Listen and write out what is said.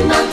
my